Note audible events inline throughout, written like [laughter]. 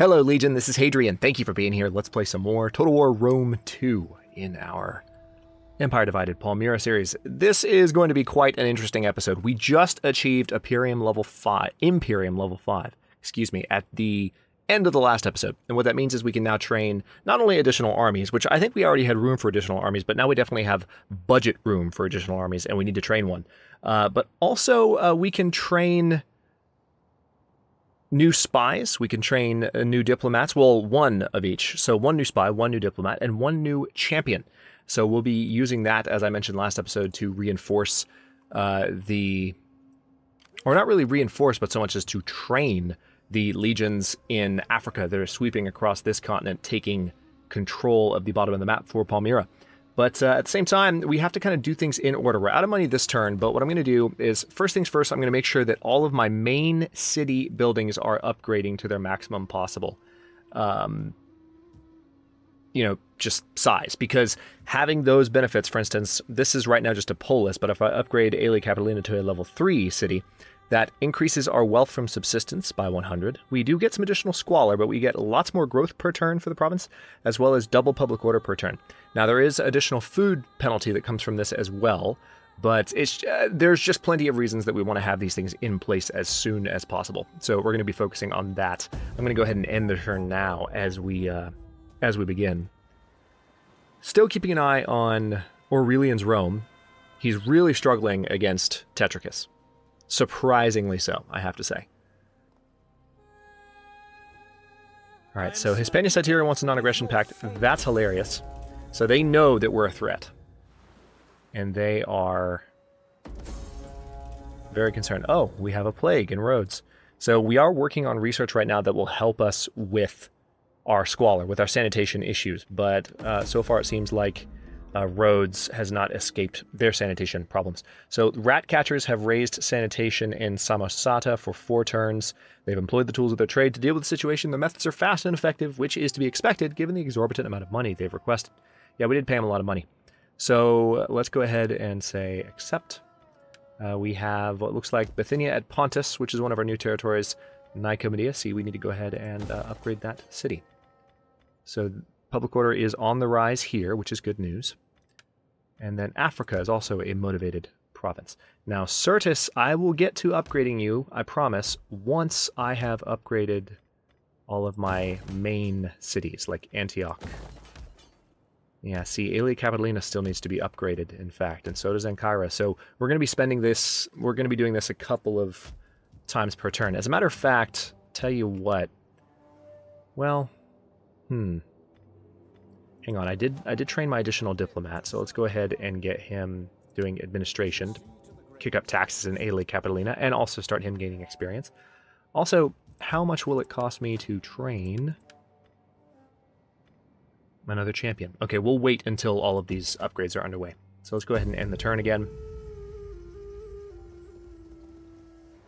Hello, Legion. This is Hadrian. Thank you for being here. Let's play some more Total War Rome 2 in our Empire Divided Palmyra series. This is going to be quite an interesting episode. We just achieved Imperium level 5, Imperium level 5, excuse me, at the end of the last episode. And what that means is we can now train not only additional armies, which I think we already had room for additional armies, but now we definitely have budget room for additional armies, and we need to train one. Uh, but also, uh, we can train new spies. We can train uh, new diplomats. Well, one of each. So one new spy, one new diplomat, and one new champion. So we'll be using that, as I mentioned last episode, to reinforce uh, the, or not really reinforce, but so much as to train the legions in Africa that are sweeping across this continent, taking control of the bottom of the map for Palmyra. But uh, at the same time, we have to kind of do things in order. We're out of money this turn, but what I'm going to do is first things first, I'm going to make sure that all of my main city buildings are upgrading to their maximum possible. Um, you know, just size. Because having those benefits, for instance, this is right now just a polis, but if I upgrade Aelia Capitolina to a level 3 city, that increases our wealth from subsistence by 100. We do get some additional squalor, but we get lots more growth per turn for the province, as well as double public order per turn. Now, there is additional food penalty that comes from this as well, but it's uh, there's just plenty of reasons that we want to have these things in place as soon as possible. So we're going to be focusing on that. I'm going to go ahead and end the turn now as we uh, as we begin. Still keeping an eye on Aurelian's Rome. He's really struggling against Tetricus. Surprisingly so, I have to say. All right, so Hispania Citerior wants a non-aggression pact. That's hilarious. So they know that we're a threat. And they are very concerned. Oh, we have a plague in Rhodes. So we are working on research right now that will help us with our squalor, with our sanitation issues. But uh, so far it seems like uh, Rhodes has not escaped their sanitation problems. So rat catchers have raised sanitation in Samosata for four turns. They've employed the tools of their trade to deal with the situation. Their methods are fast and effective, which is to be expected given the exorbitant amount of money they've requested. Yeah, we did pay them a lot of money. So uh, let's go ahead and say accept. Uh, we have what looks like Bithynia at Pontus, which is one of our new territories. Nicomedia. See, we need to go ahead and uh, upgrade that city. So public order is on the rise here, which is good news. And then Africa is also a motivated province. Now, Syrtis, I will get to upgrading you, I promise, once I have upgraded all of my main cities, like Antioch. Yeah, see, Aelia Capitolina still needs to be upgraded, in fact, and so does Ankara. So we're going to be spending this, we're going to be doing this a couple of times per turn. As a matter of fact, tell you what, well, hmm. Hang on, I did I did train my additional diplomat, so let's go ahead and get him doing administration, kick up taxes in Aelia Capitolina, and also start him gaining experience. Also, how much will it cost me to train another champion? Okay, we'll wait until all of these upgrades are underway. So let's go ahead and end the turn again.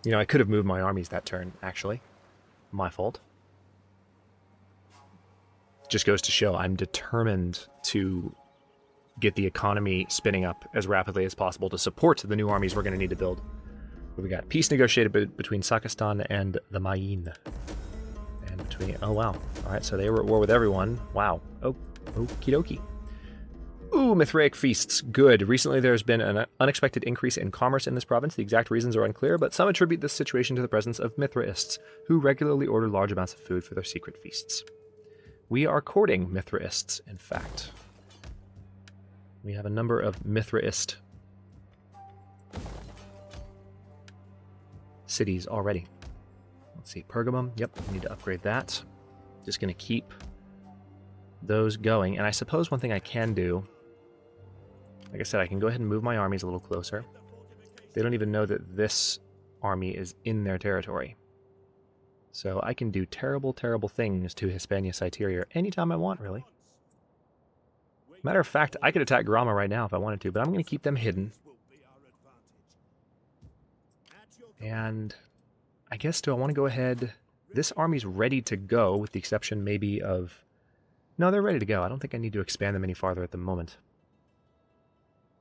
You know, I could have moved my armies that turn, actually. My fault just goes to show I'm determined to get the economy spinning up as rapidly as possible to support the new armies we're going to need to build. We got peace negotiated between Sakistan and the Mayin. And between, oh wow. All right, so they were at war with everyone. Wow. Oh, okie dokie. Ooh, Mithraic feasts. Good. Recently, there's been an unexpected increase in commerce in this province. The exact reasons are unclear, but some attribute this situation to the presence of Mithraists, who regularly order large amounts of food for their secret feasts. We are courting Mithraists, in fact. We have a number of Mithraist cities already. Let's see, Pergamum. Yep, need to upgrade that. Just going to keep those going. And I suppose one thing I can do, like I said, I can go ahead and move my armies a little closer. They don't even know that this army is in their territory. So I can do terrible, terrible things to Hispania Citerior anytime I want, really. Matter of fact, I could attack Garama right now if I wanted to, but I'm going to keep them hidden. And I guess, do I want to go ahead? This army's ready to go, with the exception maybe of... No, they're ready to go. I don't think I need to expand them any farther at the moment.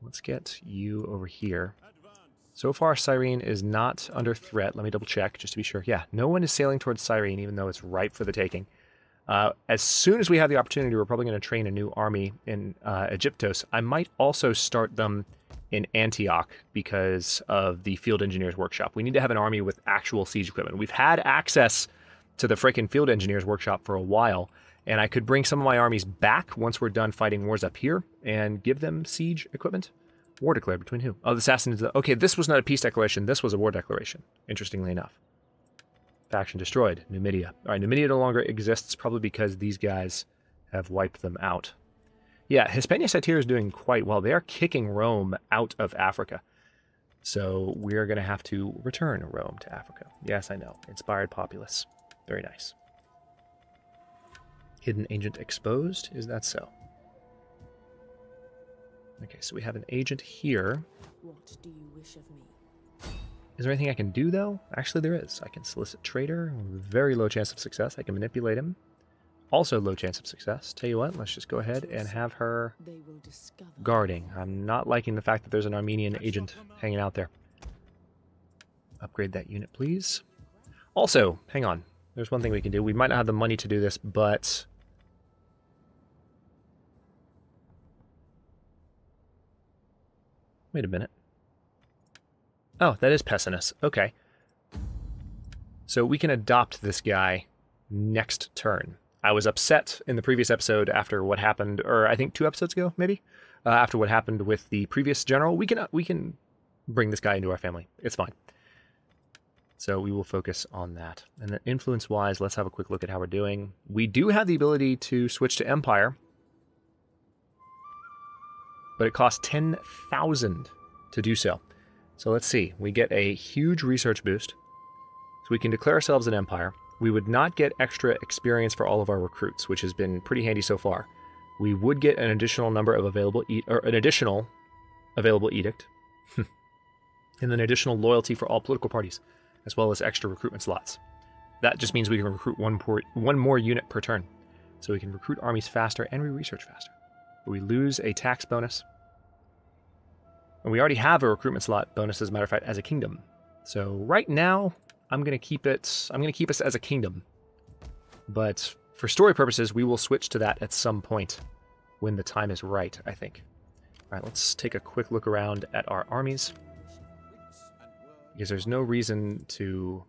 Let's get you over here. So far, Cyrene is not under threat. Let me double check just to be sure. Yeah, no one is sailing towards Cyrene, even though it's ripe for the taking. Uh, as soon as we have the opportunity, we're probably going to train a new army in uh, Egyptos. I might also start them in Antioch because of the field engineers workshop. We need to have an army with actual siege equipment. We've had access to the freaking field engineers workshop for a while, and I could bring some of my armies back once we're done fighting wars up here and give them siege equipment. War declared between who? Oh, the assassins. Okay, this was not a peace declaration. This was a war declaration. Interestingly enough. Faction destroyed. Numidia. All right, Numidia no longer exists, probably because these guys have wiped them out. Yeah, Hispania Citerior is doing quite well. They are kicking Rome out of Africa. So we're going to have to return Rome to Africa. Yes, I know. Inspired populace. Very nice. Hidden agent exposed. Is that so? Okay, so we have an agent here. What do you wish of me? Is there anything I can do, though? Actually, there is. I can solicit trader. Very low chance of success. I can manipulate him. Also low chance of success. Tell you what, let's just go ahead and have her guarding. I'm not liking the fact that there's an Armenian agent hanging out there. Upgrade that unit, please. Also, hang on. There's one thing we can do. We might not have the money to do this, but Wait a minute. Oh, that is Pessinus. Okay. So we can adopt this guy next turn. I was upset in the previous episode after what happened, or I think two episodes ago, maybe, uh, after what happened with the previous general. We can uh, we can bring this guy into our family. It's fine. So we will focus on that. And then influence-wise, let's have a quick look at how we're doing. We do have the ability to switch to Empire, but it costs 10,000 to do so. So let's see. We get a huge research boost. So we can declare ourselves an empire. We would not get extra experience for all of our recruits, which has been pretty handy so far. We would get an additional number of available e- or an additional available edict. [laughs] and then additional loyalty for all political parties, as well as extra recruitment slots. That just means we can recruit one, por- one more unit per turn. So we can recruit armies faster and we research faster. We lose a tax bonus, and we already have a recruitment slot bonus, as a matter of fact, as a kingdom. So right now, I'm going to keep it, I'm going to keep us as a kingdom. But for story purposes, we will switch to that at some point when the time is right, I think. All right, let's take a quick look around at our armies. Because there's no reason to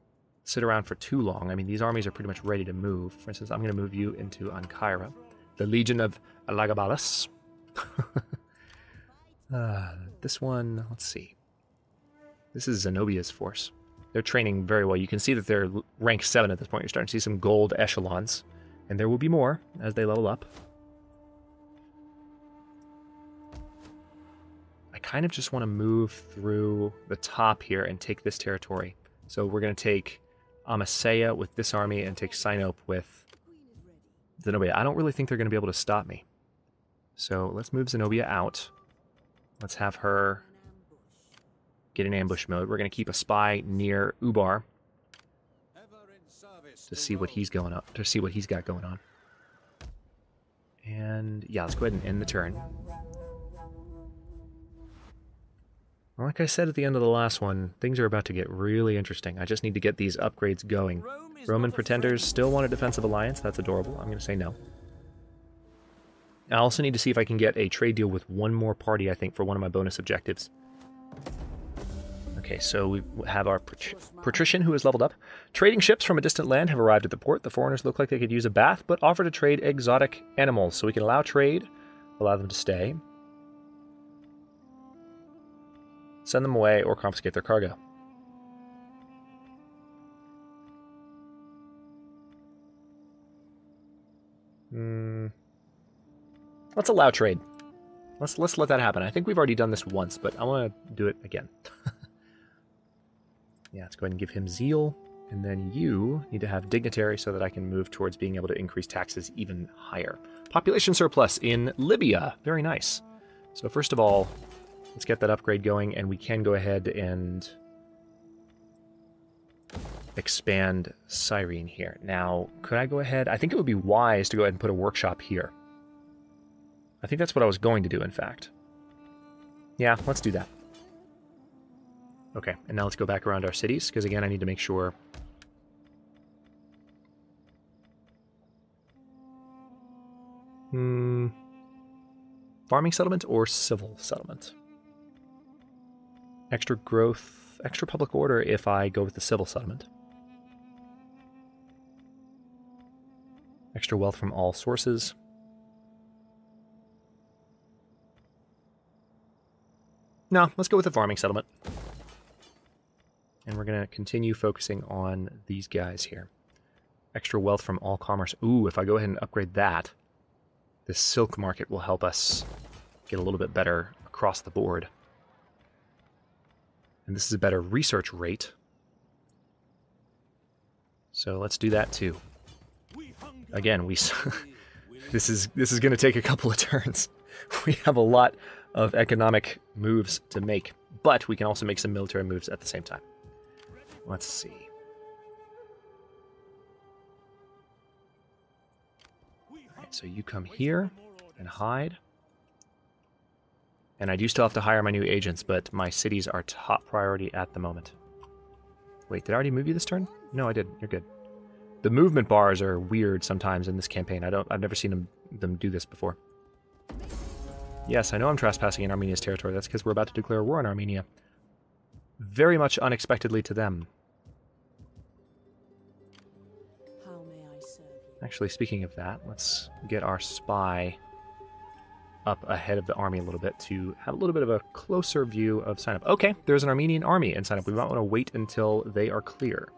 sit around for too long. I mean, these armies are pretty much ready to move. For instance, I'm going to move you into Ankara, the Legion of Elagabalus. [laughs] Uh, this one, let's see. This is Zenobia's force. They're training very well. You can see that they're rank 7 at this point. You're starting to see some gold echelons. And there will be more as they level up. I kind of just want to move through the top here and take this territory. So we're going to take Amasea with this army and take Sinope with Zenobia. I don't really think they're going to be able to stop me. So let's move Zenobia out. Let's have her get in ambush mode. We're going to keep a spy near Ubar to see what he's going up to see what he's got going on. And yeah, let's go ahead and end the turn. Like I said at the end of the last one, things are about to get really interesting. I just need to get these upgrades going. Roman pretenders still want a defensive alliance. That's adorable. I'm going to say no. I also need to see if I can get a trade deal with one more party, I think, for one of my bonus objectives. Okay, so we have our patrician who has leveled up. Trading ships from a distant land have arrived at the port. The foreigners look like they could use a bath, but offer to trade exotic animals. So we can allow trade, allow them to stay, send them away, or confiscate their cargo. Hmm. Let's allow trade. Let's let's let that happen. I think we've already done this once, but I want to do it again. [laughs] yeah, let's go ahead and give him zeal. And then you need to have dignitary so that I can move towards being able to increase taxes even higher. Population surplus in Libya. Very nice. So first of all, let's get that upgrade going, and we can go ahead and expand Cyrene here. Now, could I go ahead? I think it would be wise to go ahead and put a workshop here. I think that's what I was going to do, in fact. Yeah, let's do that. Okay, and now let's go back around our cities, because again, I need to make sure... Hmm. Farming settlement or civil settlement? Extra growth, extra public order if I go with the civil settlement. Extra wealth from all sources. No, let's go with the farming settlement. And we're going to continue focusing on these guys here. Extra wealth from all commerce. Ooh, if I go ahead and upgrade that, the silk market will help us get a little bit better across the board. And this is a better research rate. So let's do that too. Again, we [laughs] this is this is going to take a couple of turns. [laughs] We have a lot of economic moves to make, but we can also make some military moves at the same time. Let's see. Right, so you come here and hide. And I do still have to hire my new agents, but my cities are top priority at the moment. Wait, did I already move you this turn? No, I didn't. You're good. The movement bars are weird sometimes in this campaign. I don't. I've never seen them them do this before. Yes, I know I'm trespassing in Armenia's territory. That's because we're about to declare war on Armenia. Very much unexpectedly to them. Actually, speaking of that, let's get our spy up ahead of the army a little bit to have a little bit of a closer view of Sinope. Okay, there's an Armenian army in Sinope. We might want to wait until they are clear.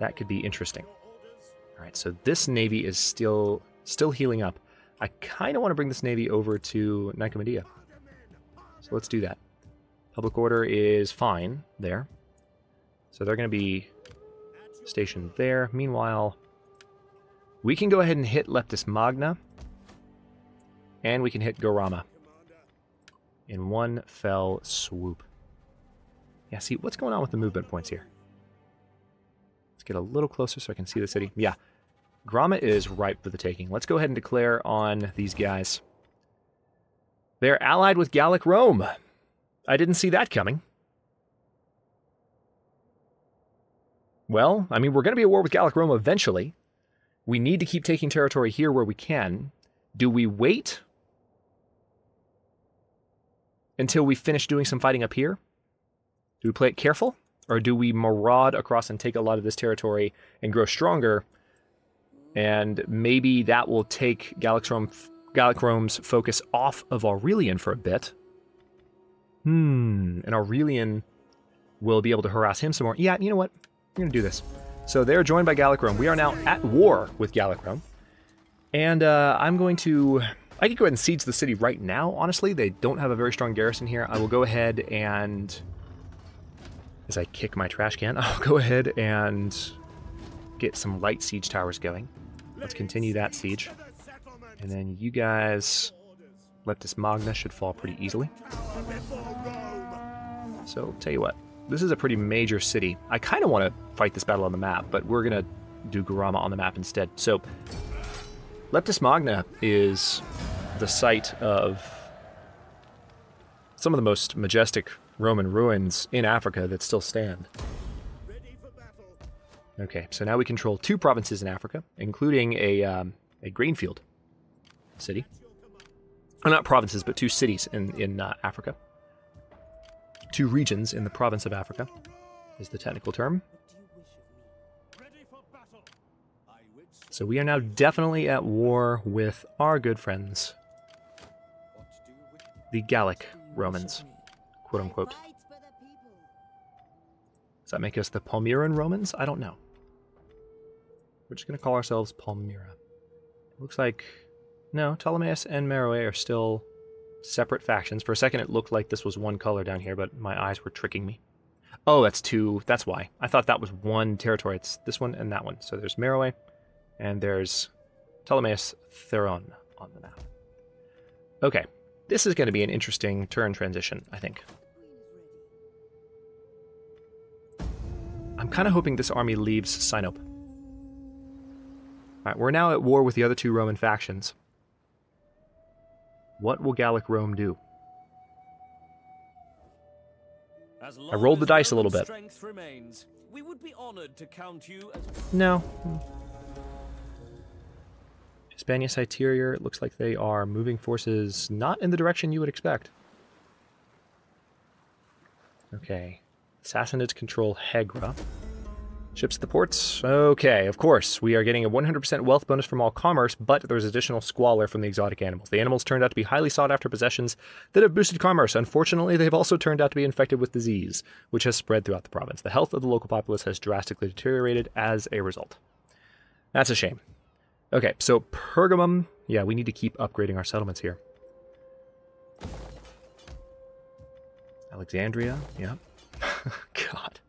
That could be interesting. All right, so this navy is still still healing up. I kind of want to bring this navy over to Nicomedia. So let's do that. Public order is fine there. So they're going to be stationed there. Meanwhile, we can go ahead and hit Leptis Magna. And we can hit Garama. In one fell swoop. Yeah, see, what's going on with the movement points here? Let's get a little closer so I can see the city. Yeah, Garama is ripe for the taking. Let's go ahead and declare on these guys. They're allied with Gallic Rome. I didn't see that coming. Well, I mean, we're going to be at war with Gallic Rome eventually. We need to keep taking territory here where we can. Do we wait until we finish doing some fighting up here? Do we play it careful? Or do we maraud across and take a lot of this territory and grow stronger and maybe that will take Gallic Rome's focus off of Aurelian for a bit. Hmm, and Aurelian will be able to harass him some more. Yeah, you know what? We're going to do this. So they're joined by Gallic Rome. We are now at war with Gallic Rome. And uh, I'm going to... I could go ahead and siege the city right now, honestly. They don't have a very strong garrison here. I will go ahead and... As I kick my trash can, [laughs] I'll go ahead and get some light siege towers going. Let's continue that siege. And then you guys, Leptis Magna should fall pretty easily. So, tell you what, this is a pretty major city. I kind of want to fight this battle on the map, but we're going to do Garama on the map instead. So, Leptis Magna is the site of some of the most majestic Roman ruins in Africa that still stand. Okay, so now we control two provinces in Africa, including a, um, a grain field city. Oh, not provinces, but two cities in, in uh, Africa. Two regions in the province of Africa is the technical term. So we are now definitely at war with our good friends, the Gallic Romans, quote unquote. Does that make us the Palmyran Romans? I don't know. We're just going to call ourselves Palmyra. Looks like... No, Ptolemaeus and Meroe are still separate factions. For a second it looked like this was one color down here, but my eyes were tricking me. Oh, that's two. That's why. I thought that was one territory. It's this one and that one. So there's Meroe, and there's Ptolemaeus Theron on the map. Okay, this is going to be an interesting turn transition, I think. I'm kind of hoping this army leaves Sinope. Alright, we're now at war with the other two Roman factions. What will Gallic Rome do? I rolled the dice a little bit. Remains, we Hispania Citerior, it looks like they are moving forces not in the direction you would expect. Okay. Sassanids control Hegra. Ships at the ports. Okay, of course. We are getting a 100% wealth bonus from all commerce, but there's additional squalor from the exotic animals. The animals turned out to be highly sought after possessions that have boosted commerce. Unfortunately, they've also turned out to be infected with disease, which has spread throughout the province. The health of the local populace has drastically deteriorated as a result. That's a shame. Okay, so Pergamum. Yeah, we need to keep upgrading our settlements here. Alexandria. Yeah. [laughs] God.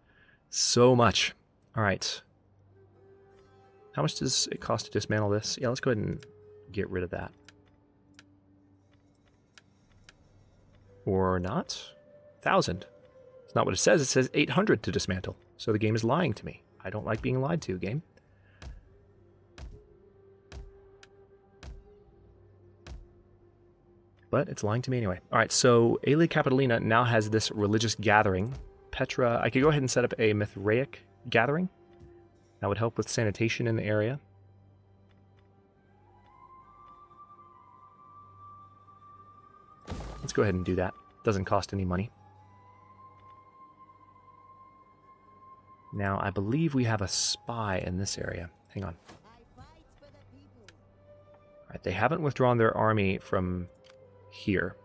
So much. All right. How much does it cost to dismantle this? Yeah, let's go ahead and get rid of that. Or not? 1,000. It's not what it says. It says 800 to dismantle. So the game is lying to me. I don't like being lied to, game. But it's lying to me anyway. All right, so Aelia Capitolina now has this religious gathering. Petra, I could go ahead and set up a Mithraic gathering. That would help with sanitation in the area. Let's go ahead and do that. Doesn't cost any money. Now, I believe we have a spy in this area. Hang on. Alright, they haven't withdrawn their army from here.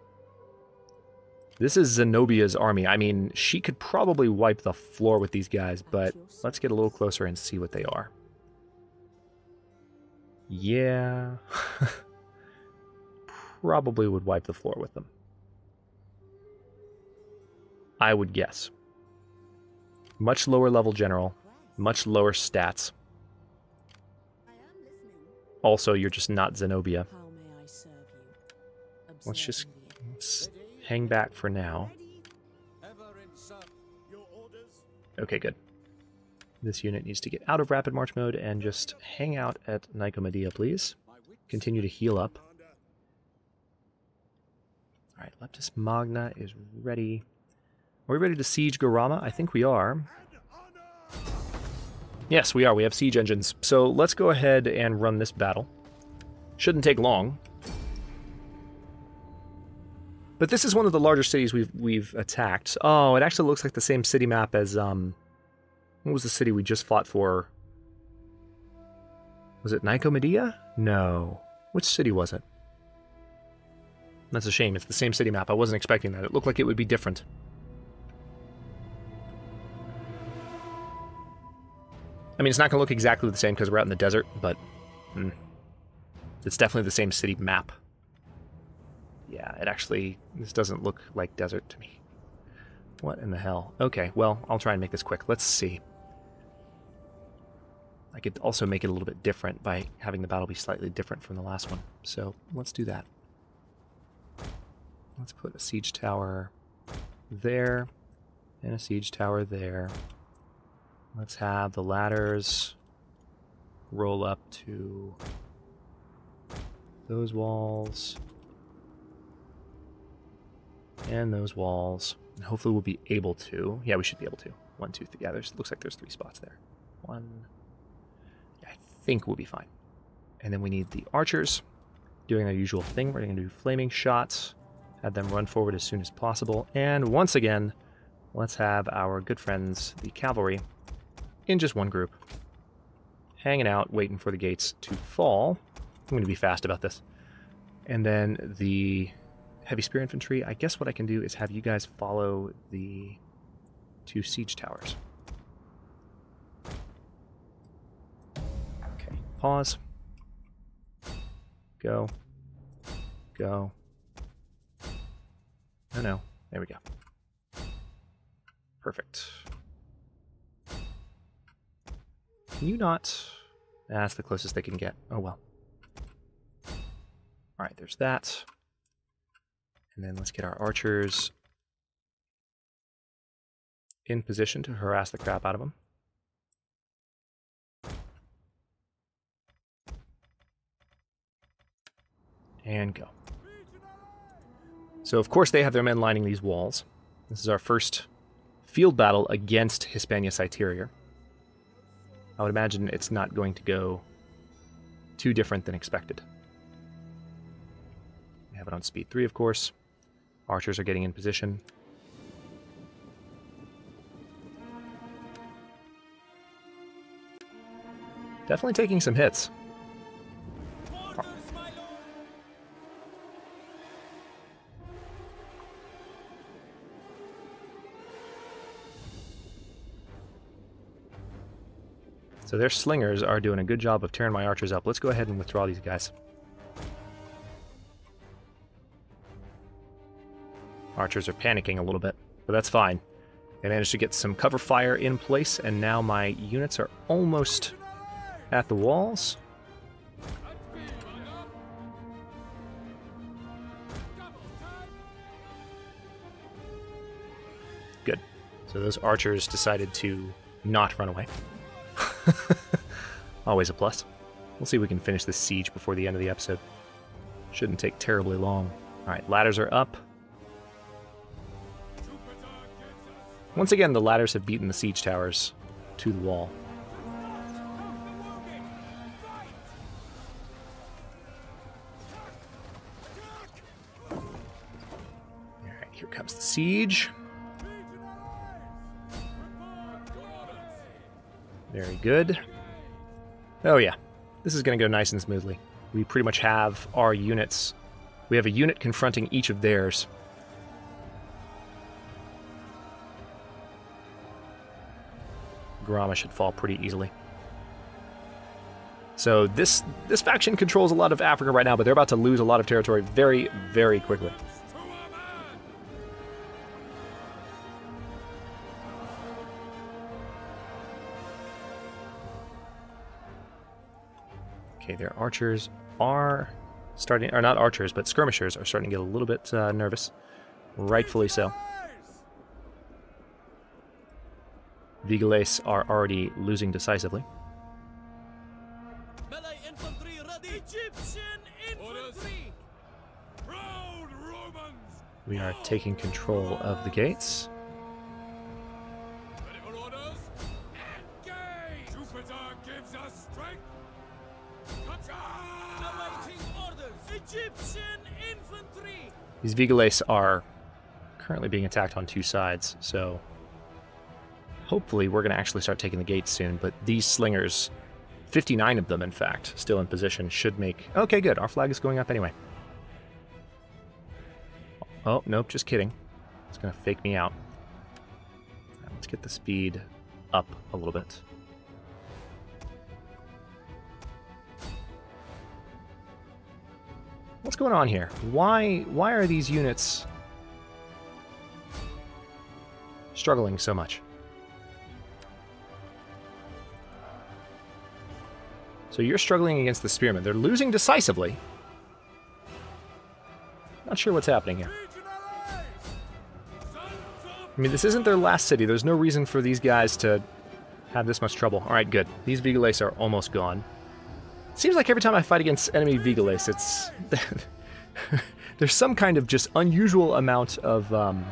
This is Zenobia's army. I mean, she could probably wipe the floor with these guys, but let's get a little closer and see what they are. Yeah. [laughs] probably would wipe the floor with them. I would guess. Much lower level general, much lower stats. Also, you're just not Zenobia. Let's just let's hang back for now. Okay, good. This unit needs to get out of rapid march mode and just hang out at Nicomedia, please. Continue to heal up. Alright, Leptis Magna is ready. Are we ready to siege Garama? I think we are. Yes, we are. We have siege engines. So let's go ahead and run this battle. Shouldn't take long. But this is one of the larger cities we've we've attacked. Oh, it actually looks like the same city map as um what was the city we just fought for? Was it Nicomedia? No. Which city was it? That's a shame. It's the same city map. I wasn't expecting that. It looked like it would be different. I mean, it's not going to look exactly the same because we're out in the desert, but hmm, it's definitely the same city map. Yeah, it actually, this doesn't look like desert to me. What in the hell? Okay, well, I'll try and make this quick. Let's see. I could also make it a little bit different by having the battle be slightly different from the last one. So let's do that. Let's put a siege tower there and a siege tower there. Let's have the ladders roll up to those walls and those walls. Hopefully we'll be able to. Yeah, we should be able to. One, two, three. Yeah, there's looks like there's three spots there. One. Yeah, I think we'll be fine. And then we need the archers doing their usual thing. We're going to do flaming shots. Have them run forward as soon as possible. And once again, let's have our good friends, the cavalry, in just one group. Hanging out, waiting for the gates to fall. I'm going to be fast about this. And then the heavy spear infantry, I guess what I can do is have you guys follow the two siege towers. Okay, pause. Go. Go. No, no. There we go. Perfect. Can you not... That's the closest they can get. Oh well. Alright, there's that. And then let's get our archers in position to harass the crap out of them. And go. So of course they have their men lining these walls. This is our first field battle against Hispania Citerior. I would imagine it's not going to go too different than expected. We have it on speed 3, of course. Archers are getting in position. Definitely taking some hits. So their slingers are doing a good job of tearing my archers up. Let's go ahead and withdraw these guys. Archers are panicking a little bit, but that's fine. I managed to get some cover fire in place, and now my units are almost at the walls. Good. So those archers decided to not run away. [laughs] Always a plus. We'll see if we can finish this siege before the end of the episode. Shouldn't take terribly long. Alright, ladders are up. Once again, the ladders have beaten the siege towers to the wall. Alright, here comes the siege. Very good. Oh yeah, this is going to go nice and smoothly. We pretty much have our units. We have a unit confronting each of theirs. Garama should fall pretty easily. So this this faction controls a lot of Africa right now, but they're about to lose a lot of territory very, very quickly. Okay, their archers are starting, or not archers, but skirmishers are starting to get a little bit uh, nervous. Rightfully so. Vigiles are already losing decisively. infantry ready. Egyptian infantry. We are taking control of the gates. These Vigiles are currently being attacked on two sides, so hopefully we're going to actually start taking the gates soon. But these slingers, 59 of them in fact, still in position, should make... Okay, good. Our flag is going up anyway. Oh, nope, just kidding. It's going to fake me out. Let's get the speed up a little bit. What's going on here? Why why are these units struggling so much? So you're struggling against the spearmen. They're losing decisively. Not sure what's happening here. I mean, this isn't their last city. There's no reason for these guys to have this much trouble. All right, good. These Vigiles are almost gone. Seems like every time I fight against enemy Vigales, it's... [laughs] there's some kind of just unusual amount of, um,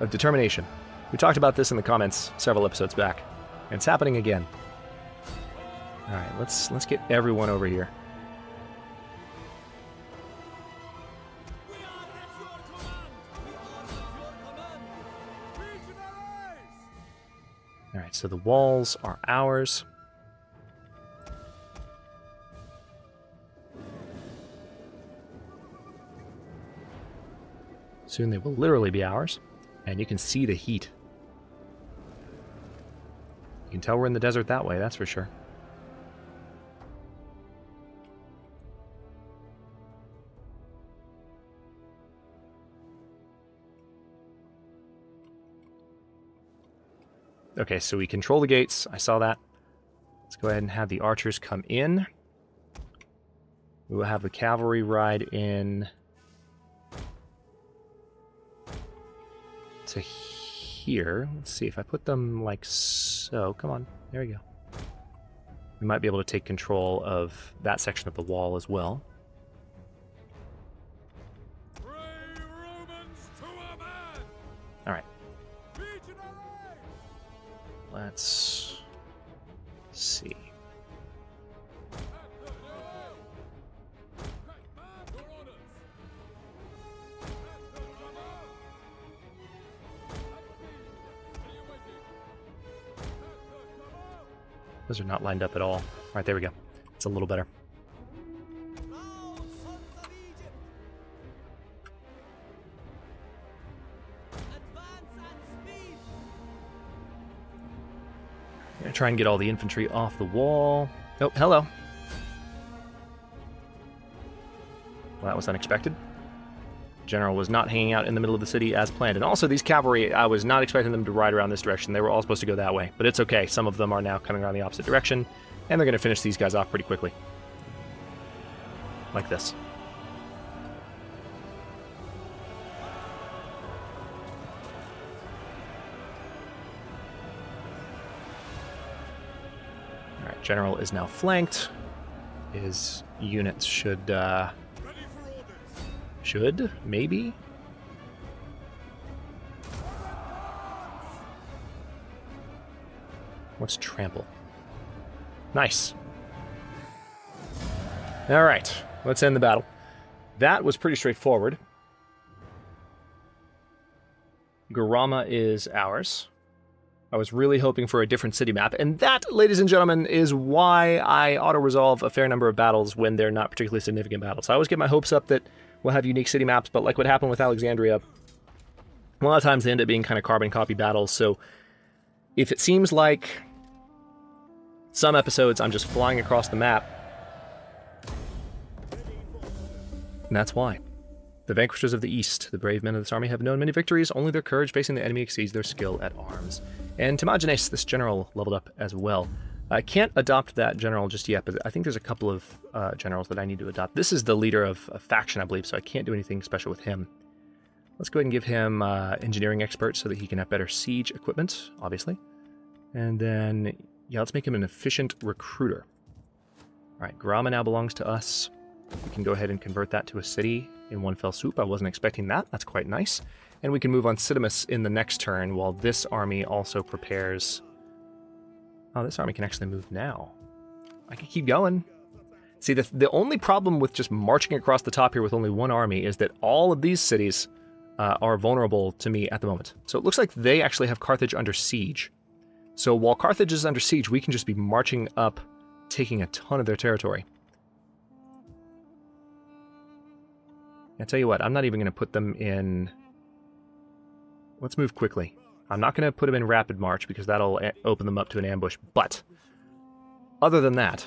of determination. We talked about this in the comments several episodes back, and it's happening again. All right, let's let's get everyone over here. All right, so the walls are ours. Soon they will literally be ours, and you can see the heat. You can tell we're in the desert that way, that's for sure. Okay, so we control the gates. I saw that. Let's go ahead and have the archers come in. We will have the cavalry ride in to here. Let's see if I put them like so. Come on. There we go. We might be able to take control of that section of the wall as well. Let's see. Those are not lined up at all. All right, there we go. It's a little better. Gonna try and get all the infantry off the wall. Oh, hello. Well, that was unexpected. General was not hanging out in the middle of the city as planned. And also, these cavalry, I was not expecting them to ride around this direction. They were all supposed to go that way. But it's okay. Some of them are now coming around the opposite direction, and they're going to finish these guys off pretty quickly. Like this. General is now flanked. His units should, uh, should, maybe? What's trample? Nice. All right, let's end the battle. That was pretty straightforward. Garama is ours. I was really hoping for a different city map, and that, ladies and gentlemen, is why I auto-resolve a fair number of battles when they're not particularly significant battles. I always get my hopes up that we'll have unique city maps, but like what happened with Alexandria, a lot of times they end up being kind of carbon copy battles, so if it seems like some episodes I'm just flying across the map, and that's why. The vanquishers of the East, the brave men of this army, have known many victories, only their courage facing the enemy exceeds their skill at arms. And Timagenes, this general, leveled up as well. I can't adopt that general just yet, but I think there's a couple of uh, generals that I need to adopt. This is the leader of a faction, I believe, so I can't do anything special with him. Let's go ahead and give him uh, engineering expert so that he can have better siege equipment, obviously. And then, yeah, let's make him an efficient recruiter. All right, Garama now belongs to us. We can go ahead and convert that to a city in one fell swoop. I wasn't expecting that. That's quite nice. And we can move on Cidamus in the next turn while this army also prepares... Oh, this army can actually move now. I can keep going. See, the, the only problem with just marching across the top here with only one army is that all of these cities uh, are vulnerable to me at the moment. So it looks like they actually have Carthage under siege. So while Carthage is under siege, we can just be marching up, taking a ton of their territory. I tell you what, I'm not even going to put them in... Let's move quickly. I'm not going to put them in rapid march because that'll open them up to an ambush, but other than that,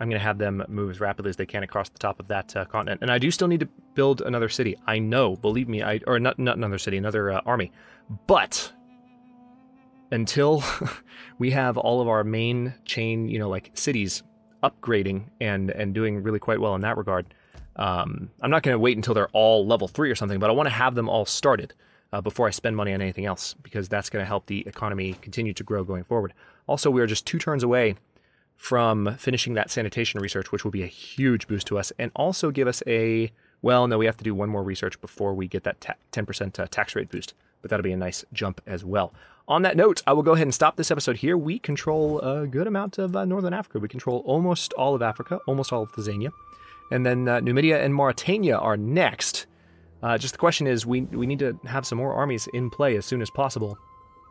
I'm going to have them move as rapidly as they can across the top of that uh, continent. And I do still need to build another city. I know, believe me, I or not not another city, another uh, army. But until [laughs] we have all of our main chain, you know, like cities upgrading and and doing really quite well in that regard, um, I'm not going to wait until they're all level three or something, but I want to have them all started uh, before I spend money on anything else because that's going to help the economy continue to grow going forward. Also, we are just two turns away from finishing that sanitation research, which will be a huge boost to us and also give us a well, no, we have to do one more research before we get that 10% uh, tax rate boost, but that'll be a nice jump as well. On that note, I will go ahead and stop this episode here. We control a good amount of uh, Northern Africa. We control almost all of Africa, almost all of Thesania. And then uh, Numidia and Mauritania are next. Uh, just the question is, we, we need to have some more armies in play as soon as possible.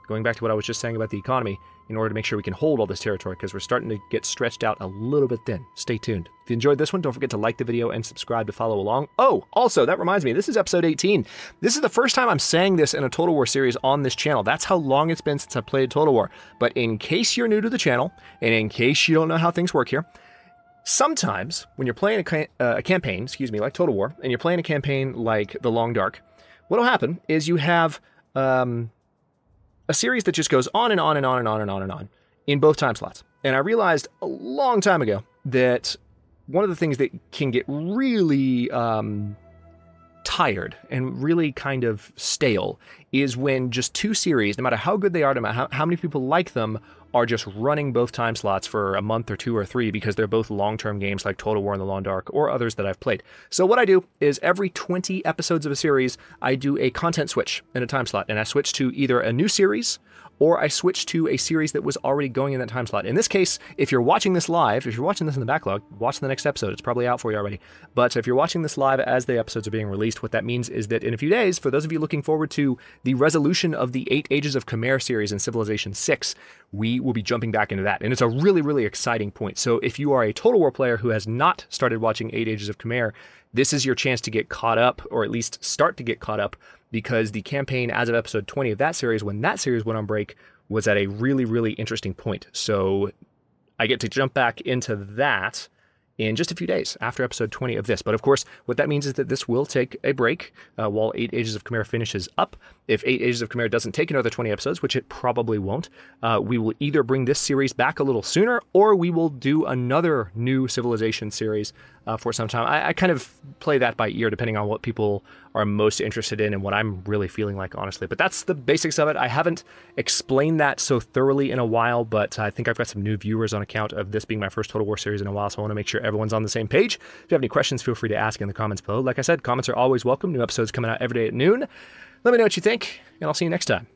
Going back to what I was just saying about the economy, in order to make sure we can hold all this territory, because we're starting to get stretched out a little bit thin. Stay tuned. If you enjoyed this one, don't forget to like the video and subscribe to follow along. Oh, also, that reminds me, this is episode 18. This is the first time I'm saying this in a Total War series on this channel. That's how long it's been since I've played Total War. But in case you're new to the channel, and in case you don't know how things work here, Sometimes, when you're playing a, uh, a, campaign, excuse me, like Total War, and you're playing a campaign like The Long Dark, what'll happen is you have um, a series that just goes on and on and on and on and on and on in both time slots. And I realized a long time ago that one of the things that can get really um, tired and really kind of stale is when just two series, no matter how good they are, no matter how, how many people like them, are just running both time slots for a month or two or three because they're both long term games like Total War and The Long Dark or others that I've played. So, what I do is every 20 episodes of a series, I do a content switch in a time slot and I switch to either a new series or I switch to a series that was already going in that time slot. In this case, if you're watching this live, if you're watching this in the backlog, watch the next episode. It's probably out for you already. But if you're watching this live as the episodes are being released, what that means is that in a few days, for those of you looking forward to the resolution of the Eight Ages of Khmer series in Civilization 6, we we will be jumping back into that. And it's a really, really exciting point. So if you are a Total War player who has not started watching Eight Ages of Khmer, this is your chance to get caught up, or at least start to get caught up, because the campaign as of episode 20 of that series, when that series went on break, was at a really, really interesting point. So I get to jump back into that in just a few days after episode 20 of this. But of course, what that means is that this will take a break uh, while Eight Ages of Khmer finishes up. If Eight Ages of Khmer doesn't take another 20 episodes, which it probably won't, uh, we will either bring this series back a little sooner or we will do another new Civilization series uh, for some time. I, I, kind of play that by ear depending on what people are most interested in and what I'm really feeling like, honestly. But that's the basics of it. I haven't explained that so thoroughly in a while, but I think I've got some new viewers on account of this being my first Total War series in a while, so I want to make sure everyone's on the same page. If you have any questions, feel free to ask in the comments below. Like I said, comments are always welcome. New episodes coming out every day at noon. Let me know what you think, and I'll see you next time.